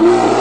Ooh.